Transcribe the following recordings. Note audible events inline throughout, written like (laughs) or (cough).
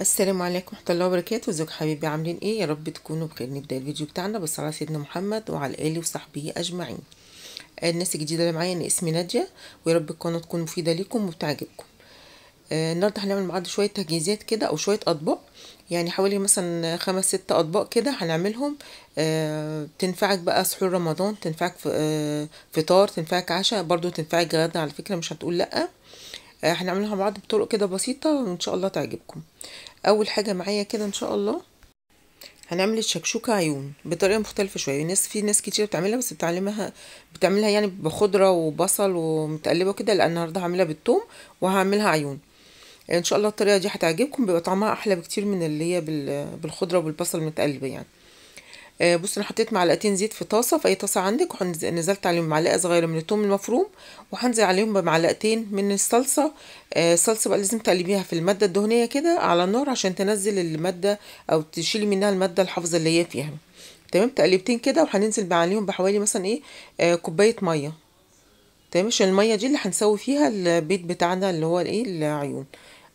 السلام عليكم ورحمة الله وبركاته. ازيكم حبيبي؟ عاملين إيه؟ يا رب تكونوا بخير. نبدأ الفيديو بتاعنا. بالصلاة على سيدنا محمد وعلى آله وصحبه أجمعين. الناس الجديدة اللي معايا أنا اسمي نادية. ويا رب القناة تكون مفيدة ليكم وبتعجبكم. آه النهاردة هنعمل مع بعض شوية تجهيزات كده أو شوية أطباق. يعني حوالي مثلا خمس ست أطباق كده هنعملهم. آه تنفعك بقى سحور رمضان تنفعك آه فطار تنفعك عشاء برضو تنفعك غدا على فكرة مش هتقول آه هنعملها مع بعض بطرق كده بسيطة وإن شاء الله تعجبكم. أول حاجة معايا كده إن شاء الله هنعمل الشكشوكة عيون بطريقة مختلفة شوية. ناس في ناس كتير بتعملها بس بتعلمها بتعملها يعني بخضرة وبصل ومتقلبة كده لأن النهارده هعملها بالثوم وهعملها عيون. إن شاء الله الطريقة دي هتعجبكم بيبقى طعمها أحلى بكتير من اللي هي بالخضرة وبالبصل المتقلبة يعني. آه بص أنا حطيت معلقتين زيت في طاسة في أي طاسة عندك ونزلت عليهم معلقة صغيرة من الثوم المفروم وهنزل عليهم بمعلقتين من الصلصة. آه الصلصة بقى لازم تقلبيها في المادة الدهنية كده على النار عشان تنزل المادة أو تشيلي منها المادة الحافظة اللي هي فيها. تمام؟ تقلبتين كده وهننزل عليهم بحوالي مثلا إيه آه كوباية مية. تمام؟ عشان المية دي اللي هنسوي فيها البيض بتاعنا اللي هو الايه العيون.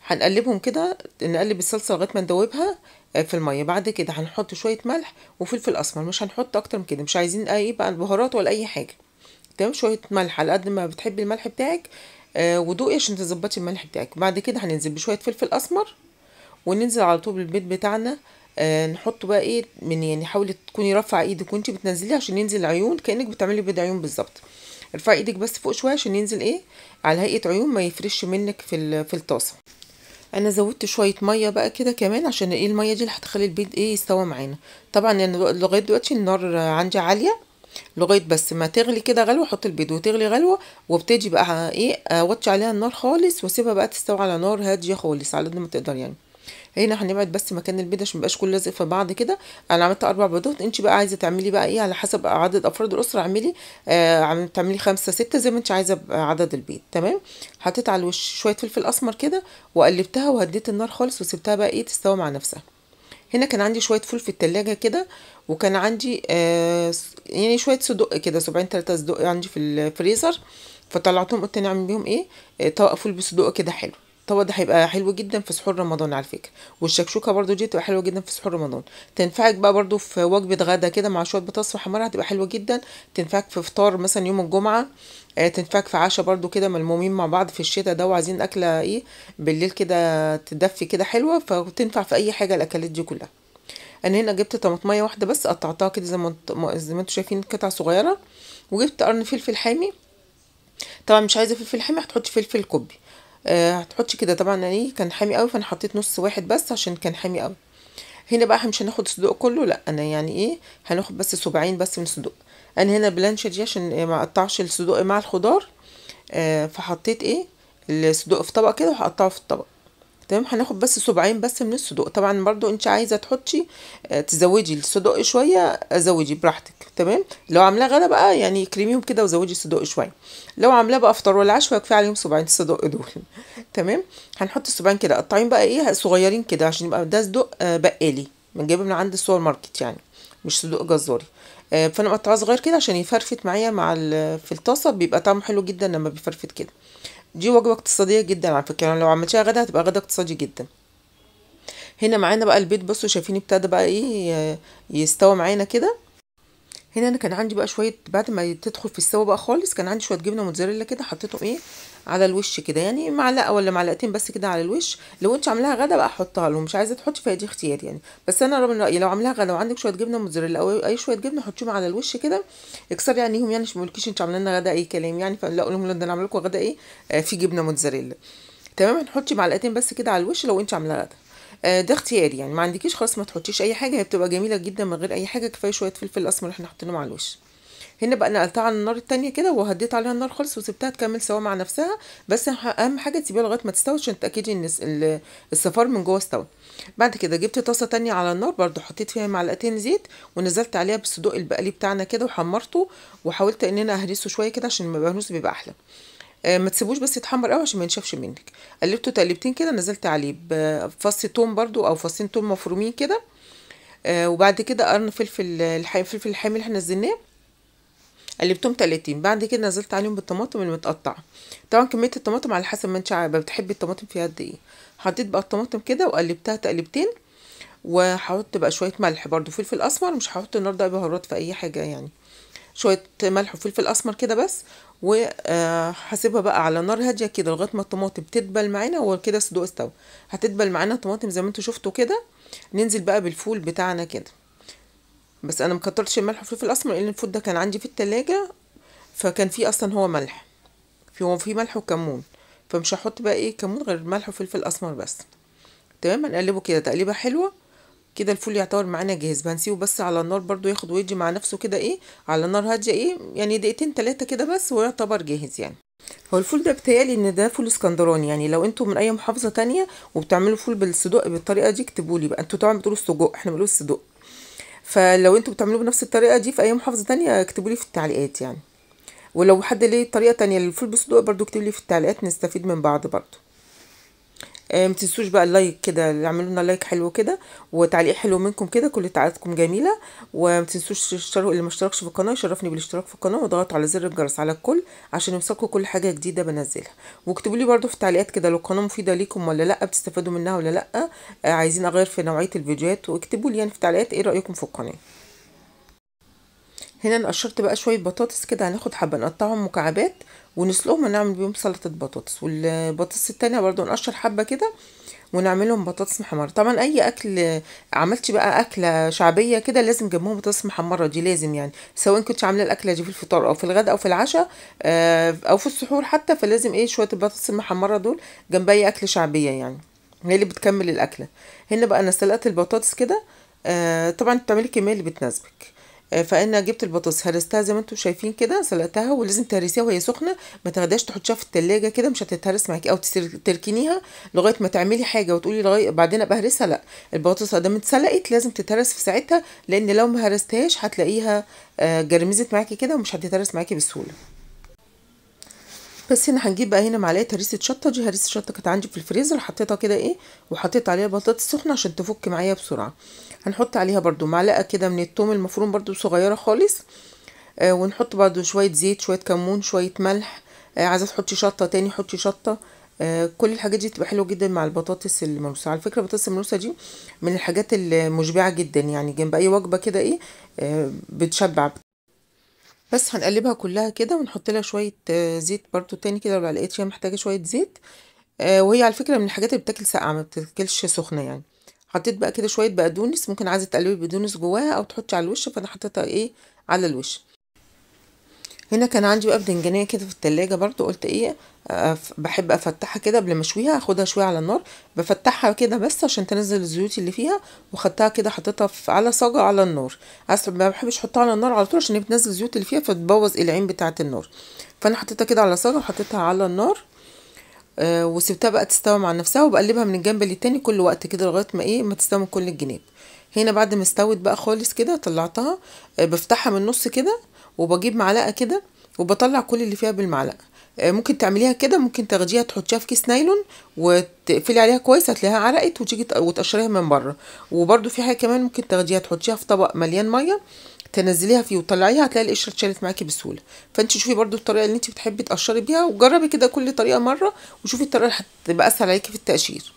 هنقلبهم كده نقلب الصلصة لغاية ما ندوبها في المية. بعد كده هنحط شوية ملح وفلفل أسمر. مش هنحط أكتر من كده مش عايزين أي بقى بهارات ولا أي حاجة. تمام؟ شوية ملح على قد ما بتحبي الملح بتاعك آه ودوقي عشان تظبطي الملح بتاعك. بعد كده هننزل بشوية فلفل أسمر وننزل على طول بالبيض بتاعنا. آه نحط بقى إيه من يعني حاولي تكوني رافعة إيدك وانت بتنزليه عشان ينزل العيون كأنك بتعملي بيض عيون بالظبط. ارفعي إيدك بس فوق شوية عشان ينزل إيه على هيئة عيون ما يفرش منك في في الطاسة. أنا زودت شوية مية بقى كده كمان عشان إيه المية دي اللي هتخلي البيض إيه يستوى معانا. طبعا يعني لغاية دلوقتي النار عندي عالية لغاية بس ما تغلي كده غلوة أحط البيض وتغلي غلوة وابتدي بقى إيه أوطي عليها النار خالص وأسيبها بقى تستوي على نار هادية خالص على قد ما تقدر يعني. هنا هنبعد بس مكان البيض عشان ميبقاش كله لازق في بعض كده. أنا عملت أربع بيضات. انت بقى عايزة تعملي بقى إيه؟ على حسب عدد أفراد الأسرة. اعملي آه تعملي خمسة ستة زي ما انت عايزة عدد البيض تمام؟ حطيت على الوش شوية فلفل أسمر كده وقلبتها وهديت النار خالص وسبتها بقى إيه؟ تستوي مع نفسها. هنا كان عندي شوية فول في التلاجة كده وكان عندي آه يعني شوية صدق كده سبعين تلاتة صدق عندي في الفريزر فطلعتهم قلت نعمل بيهم إيه؟ آه طبق فول بصدق كده حلو. الطبق ده هيبقى حلو جدا في سحور رمضان على فكرة. والشكشوكة برضو دي تبقى حلوة جدا في سحور رمضان. تنفعك بقى برضو في وجبة غدا كده مع شوية بطاطس محمره هتبقى حلوة جدا. تنفعك في فطار مثلا يوم الجمعة آه تنفعك في عشاء برضو كده ملمومين مع بعض في الشتاء ده وعايزين أكلة إيه بالليل كده تدفي كده حلوة فتنفع في أي حاجة الأكلات دي كلها. أنا هنا جبت طماطمية واحدة بس قطعتها كده زي ما زي ما أنتم شايفين قطع صغيرة. وجبت قرن فلفل حامي. طبعا مش عايزة فلفل حامي هتحطي فلفل كوبي. هتحطي كده طبعا إيه كان حامي قوي فأنا حطيت نص واحد بس عشان كان حامي قوي. هنا بقى مش هناخد الصدوق كله لا أنا يعني إيه هناخد بس سبعين بس من الصدوق. أنا هنا بلانشة دي عشان ما أقطعش الصدوق مع الخضار أه فحطيت إيه الصدوق في طبق كده وهقطعه في الطبق. تمام؟ هناخد بس سبعين بس من الصدوق. طبعا برضو انت عايزة تحطي آه تزودي الصدوق شوية زودي براحتك تمام؟ لو عاملاه غدا بقى يعني كريميهم كده وزودي الصدوق شوية. لو عاملاه بقى فطار ولا عشوه كفاية عليهم سبعين صدوق دول. (laughs) تمام؟ هنحط السبعين كده. قطعين بقى إيه؟ صغيرين كده عشان يبقى ده صدوق آه بقالي. من جايبه من عند السوبر ماركت يعني مش صدوق جزاري. آه فأنا مقطعاه صغير كده عشان يفرفت معايا مع في الطاسة بيبقى طعمه حلو جدا لما بيفرفت كده. دي وجبه اقتصادية جدا على فكرة. يعني لو عملتيها غدا هتبقى غدا اقتصادي جدا. هنا معانا بقى البيض بصوا شايفين ابتدى بقى إيه يستوى معانا كده. هنا أنا كان عندي بقى شوية بعد ما تدخل في السوا بقى خالص كان عندي شوية جبنة موتزاريلا كده حطيتهم إيه على الوش كده يعني معلقة ولا معلقتين بس كده على الوش. لو انت عاملاها غدا بقى حطها لهم مش عايزة تحطي فهي دي اختيار يعني. بس أنا من رأيي لو عاملاها غدا وعندك شوية جبنة موتزاريلا أو أي شوية جبنة حطيهم على الوش كده. اكسري عينيهم يعني مش مقولكيش انت عاملة لنا غدا أي كلام يعني. فلا أقول لهم ده أنا عاملة لكم غدا إيه؟ آه في جبنة موتزاريلا. تمام؟ هنحطي معلقتين بس كده على الوش لو انت عاملاها غدا. آه ده اختياري يعني. ما عندكيش خلاص ما تحطيش أي حاجة هي بتبقى جميلة جدا من غير أي حاجة كفاية شوية فلفل أسمر إحنا حاطينهم على الوش. هنا بقى نقلتها على النار التانية كده وهديت عليها النار خالص وسبتها تكمل سوا مع نفسها. بس أهم حاجة تسيبيها لغاية ما تستوي عشان تاكدي إن الصفار من جوه استوى. بعد كده جبت طاسة تانية على النار برضو حطيت فيها معلقتين زيت ونزلت عليها بالصدوق البقلي بتاعنا كده وحمرته وحاولت إن أنا أهرسه شوية كده عشان لما مهروس بيبقى أحلى. آه ما تسيبوش بس يتحمر قوي عشان ما ينشفش منك. قلبته تقلبتين كده نزلت عليه بفص توم برضو أو فصين توم مفرومين كده. آه وبعد كده قرن فلفل الفلفل الحامي اللي إحنا نزلناه. قلبتهم تقليتين بعد كده نزلت عليهم بالطماطم المتقطعه طبعا كمية الطماطم على حسب ما انت بتحبي الطماطم فيها قد إيه؟ حطيت بقى الطماطم كده وقلبتها تقلبتين وهحط بقى شوية ملح برضو. فلفل أسمر مش هحط النهارده بهارات في أي حاجة يعني. شوية ملح وفلفل أسمر كده بس وهسيبها بقى على نار هادية كده لغاية ما الطماطم تدبل معانا وكده الصدوق استوى. هتدبل معانا الطماطم زي ما أنتوا شفتوا كده. ننزل بقى بالفول بتاعنا كده. بس أنا مكترتش الملح والفلفل الأسمر لأن الفول ده كان عندي في التلاجة فكان فيه أصلا هو ملح. في هو فيه ملح وكمون. فمش هحط بقى إيه كمون غير ملح وفلفل اسمر بس. تمام؟ هنقلبه كده تقليبة حلوة. كده الفول يعتبر معانا جاهز. هنسيبه بس على النار برضو ياخد ويجي مع نفسه كده إيه على نار هادية إيه يعني دقيقتين تلاتة كده بس ويعتبر جاهز يعني. هو الفول ده بتهيألي إن ده فول اسكندراني يعني. لو أنتوا من أي محافظة تانية وبتعملوا فول بالصدق بالطريقة دي اكتبوا لي بقى. أنتوا طبعا بتقولوا السجق إحنا بنقول الصدق. فلو أنتوا بتعملوه بنفس الطريقة دي في أي محافظة تانية اكتبوا لي في التعليقات يعني. ولو حد ليه طريقة تانية للفول بالصدق برضو اكتبوا لي في التعليقات نستفيد من بعض برضو. آه، متنسوش بقى ال like كده اعملوا لنا like حلو كده وتعليق حلو منكم كده كل تعليقاتكم جميلة. ومتنسوش تشتركوا اللي ما اشتركش في القناة يشرفني بالاشتراك في القناة وضغطوا على زر الجرس على الكل عشان يوصلكم كل حاجة جديدة بنزلها. واكتبوا لي برضو في التعليقات كده لو القناة مفيدة ليكم ولا لأ بتستفادوا منها ولا لأ. آه، عايزين أغير في نوعية الفيديوهات واكتبوا لي يعني في التعليقات إيه رأيكم في القناة. هنا أنا قشرت بقى شوية بطاطس كده هناخد حبة نقطعهم مكعبات ونسلقهم ونعمل بيهم سلطة بطاطس. والبطاطس التانية برضو نقشر حبة كده ونعملهم بطاطس محمرة. طبعا أي أكل عملتي بقى أكلة شعبية كده لازم جنبهم بطاطس محمرة دي لازم يعني. سواء كنت عاملة الأكلة دي في الفطار أو في الغداء أو في العشاء آه، أو في السحور حتى فلازم إيه شوية البطاطس المحمرة دول جنب أي اكل شعبية يعني. هي اللي بتكمل الأكلة. هنا بقى أنا سلقت البطاطس كده آه، طبعا بتعملي الكميه اللي بتناسبك. فأنا جبت البطاطس. هرستها زي ما أنتم شايفين كده سلقتها ولازم تهرسيها وهي سخنة. ما تاخدهاش تحطيها في التلاجة كده مش هتتهرس معاكي أو تركنيها لغاية ما تعملي حاجة وتقولي لغاية بعدين أبقى اهرسها لا البطاطس ادام اتسلقت لازم تتهرس في ساعتها لأن لو ما هرستهاش هتلاقيها آه، جرمزت معاكي كده ومش هتتهرس معاكي بسهولة. بس هنا هنجيب بقى هنا معلقة هريسة شطة. دي هريسة شطة كانت عندي في الفريزر. حطيتها كده إيه؟ وحطيت عليها بطاطس سخنة عشان تفك معايا بسرعة. هنحط عليها برضو معلقة كده من الثوم المفروم برضو صغيرة خالص. آه ونحط برضو شوية زيت شوية كمون شوية ملح. آه عايزة تحطي شطة تاني حطي شطة. آه كل الحاجات دي تبقى حلوة جدا مع البطاطس المروسه على فكرة البطاطس المروسه دي من الحاجات المشبعة جدا. يعني جنب أي وجبة كده إيه؟ آه بتشبع. بس هنقلبها كلها كده ونحط لها شوية آه، زيت برضو تاني كده لو لقيت فيها محتاجة شوية زيت. آه، وهي على فكرة من الحاجات اللي بتاكل ساقعة ما بتاكلش سخنة يعني. حطيت بقى كده شوية بقدونس ممكن عايزة تقلبي البقدونس جواها أو تحطي على الوش فأنا حطيتها إيه؟ على الوش. هنا كان عندي بقى بدنجانية كده في التلاجة برضو قلت إيه أف- بحب أفتحها كده قبل ما أشويها اخدها شوية على النار بفتحها كده بس عشان تنزل الزيوت اللي فيها وخدتها كده حطيتها على صاجة على النار. عايز ما بحبش أحطها على النار على طول عشان بتنزل الزيوت اللي فيها فتبوظ العين بتاعة النار. فأنا حطيتها كده على صاجة وحطيتها على النار آه وسبتها بقى تستوي مع نفسها وبقلبها من الجنب للتاني كل وقت كده لغاية ما إيه ما تستوي من كل الجناب. هنا بعد ما استوت بقى خالص كده طلعتها آه بفتحها من النص كده وبجيب معلقة كده وبطلع كل اللي فيها بالمعلقة. آه ممكن تعمليها كده ممكن تاخديها تحطيها في كيس نايلون وتقفلي عليها كويس هتلاقيها عرقت وتيجي تق- وتقشريها من بره. وبرده في حاجة كمان ممكن تاخديها تحطيها في طبق مليان مية تنزليها فيه وتطلعيها هتلاقي القشرة اتشالت معاكي بسهولة. فانت شوفي برضو الطريقة اللي انت بتحبي تقشري بيها وجربي كده كل طريقة مرة وشوفي الطريقة اللي هتبقى أسهل عليكي في التقشير.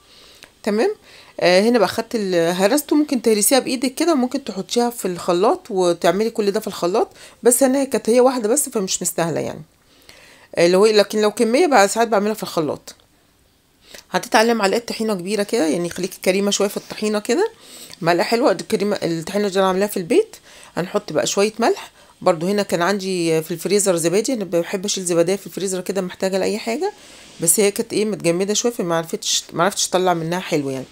تمام؟ آه هنا بقى خدت هرسته ممكن تهرسيها بإيدك كده ممكن تحطيها في الخلاط وتعملي كل ده في الخلاط بس أنا كانت هي واحدة بس فمش مستاهلة يعني. آه لو لكن لو كمية بقى ساعات بعملها في الخلاط. حطيت عليها معلقة طحينة كبيرة كده يعني خليكي كريمة شوية في الطحينة كده. معلقه حلوة الكريمة الطحينة دي أنا عاملاها في البيت. هنحط بقى شوية ملح برضو هنا كان عندي في الفريزر زبادي أنا بحب أشيل زبادية في الفريزر كده محتاجه لأي حاجة بس هي كانت إيه متجمدة شوية فما عرفتش ما عرفتش اطلع منها حلو يعني.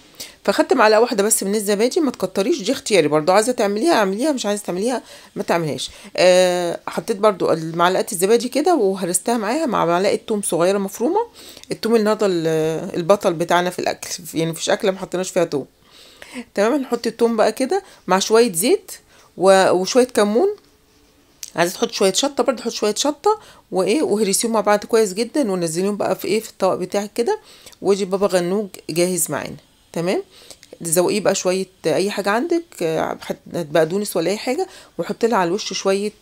فأخدت معلقة واحدة بس من الزبادي ما تكتريش دي اختياري برضو عايزة تعمليها اعمليها مش عايزة تعمليها ما تعملهاش. أه حطيت برضو معلقه الزبادي كده وهرستها معاها مع معلقة توم صغيرة مفرومة التوم النهارده ال- البطل بتاعنا في الأكل يعني مفيش أكلة ما حطيناش فيها توم. تمام نحط التوم بقى كده مع شوية زيت وشوية كمون عايزة تحط شوية شطة برضه حط شوية شطة وإيه وهرسيهم مع بعض كويس جدا ونزليهم بقى في إيه في الطبق بتاعك كده. ويجي بابا غنوج جاهز معانا. تمام؟ تزوقيه بقى شوية أي حاجة عندك بقدونس ولا أي حاجة وحط لها على الوش شوية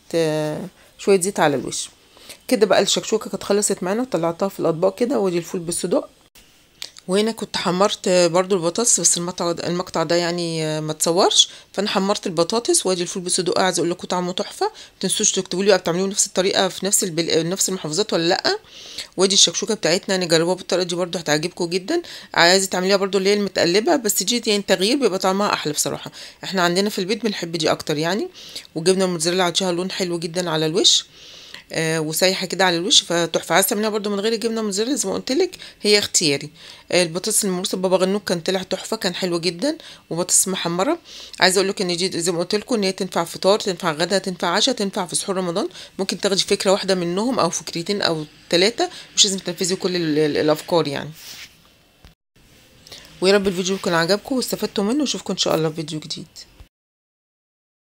شوية زيت على الوش. كده بقى الشكشوكة كانت خلصت معانا وطلعتها في الأطباق كده ودي الفول بالصدق. وهنا كنت حمرت برضو البطاطس بس المقطع المقطع ده يعني ما تصورش فأنا حمرت البطاطس وادي الفول بالصدق عايزه أقول لكم طعمه تحفة. ما تنسوش تكتبوا لي بقى بتعملوه نفس الطريقة في نفس البل... نفس المحافظات ولا لأ. وادي الشكشوكة بتاعتنا نجربوها بالطريقة دي برضو هتعجبكم جدا. عايزة تعمليها برضو اللي هي المتقلبة بس دي يعني تغيير بيبقى طعمها أحلى بصراحة. إحنا عندنا في البيت بنحب دي أكتر يعني. وجبنا الموتزاريلا عطيها لون حلو جدا على الوش. آه وسايحة كده على الوش فتحفة. عايزة تعمليها برده من غير الجبنة موتزاريلا زي ما قلت لك هي اختياري. آه البطاطس المهروسه بابا غنوج كان طلع تحفة كان حلو جدا وبطاطس محمرة. عايزة أقول لك إن دي زي ما قلت لكم إن هي تنفع فطار تنفع غدا تنفع عشاء تنفع في سحور رمضان. ممكن تاخدي فكرة واحدة منهم أو فكرتين أو ثلاثة مش لازم تنفذي كل الأفكار يعني. ويا رب الفيديو يكون عجبكم واستفدتوا منه وأشوفكم إن شاء الله في فيديو جديد.